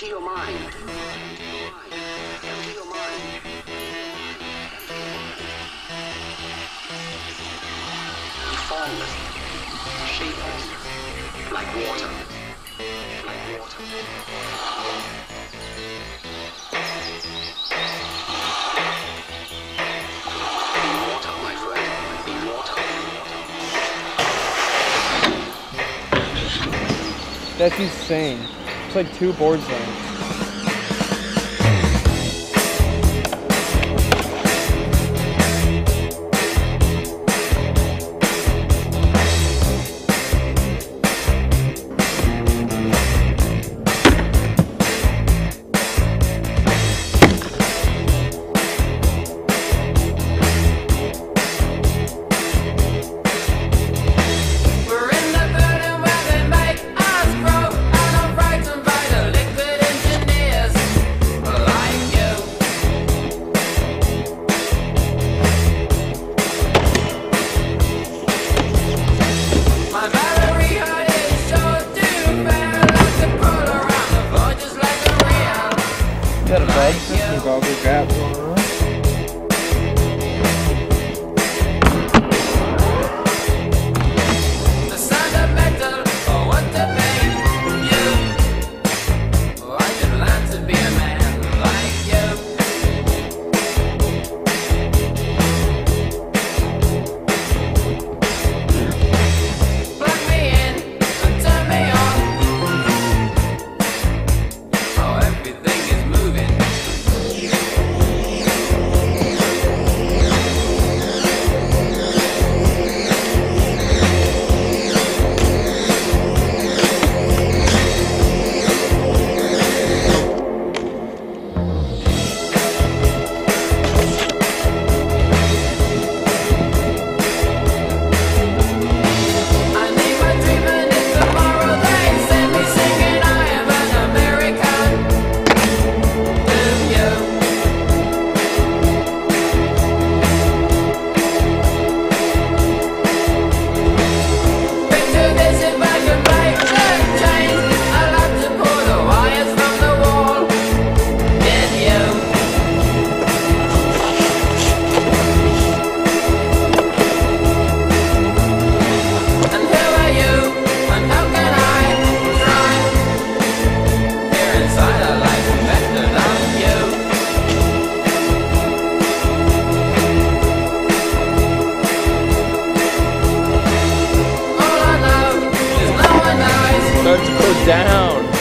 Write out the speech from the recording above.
Empty your mind. Empty your mind. Formless, shapeless, like water. Like water. That's insane. It's like two boards then. down.